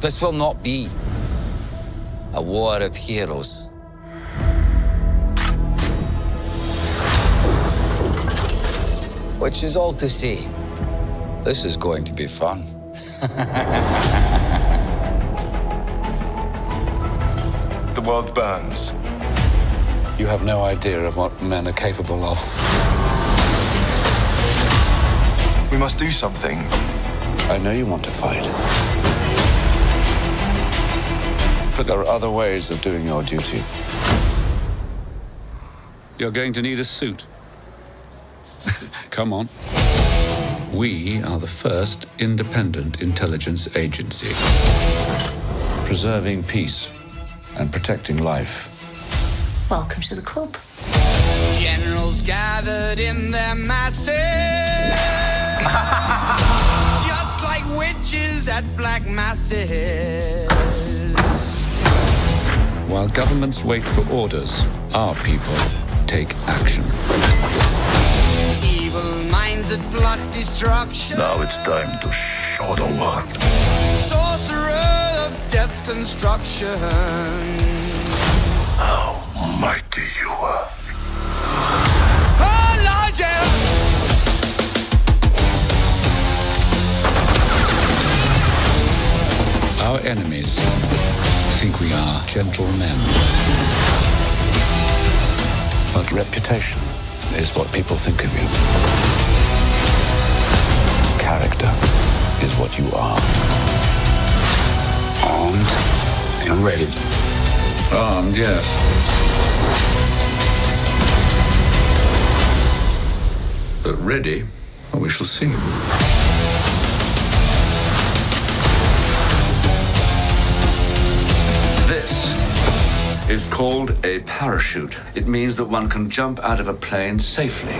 This will not be a war of heroes. Which is all to say, this is going to be fun. The world burns. You have no idea of what men are capable of. We must do something. I know you want to fight. But there are other ways of doing your duty. You're going to need a suit. Come on. We are the first independent intelligence agency. Preserving peace and protecting life. Welcome to the club. Generals gathered in their masses, just like witches at black masses. While governments wait for orders, our people take action. Evil minds that plot destruction. Now it's time to show the world. Sorcerer of death's construction. How mighty you are. Lord, yeah. Our enemies think we are gentle men. But reputation is what people think of you. Character is what you are. Armed and ready. Armed, yes. But ready, we shall see. Is called a parachute. It means that one can jump out of a plane safely.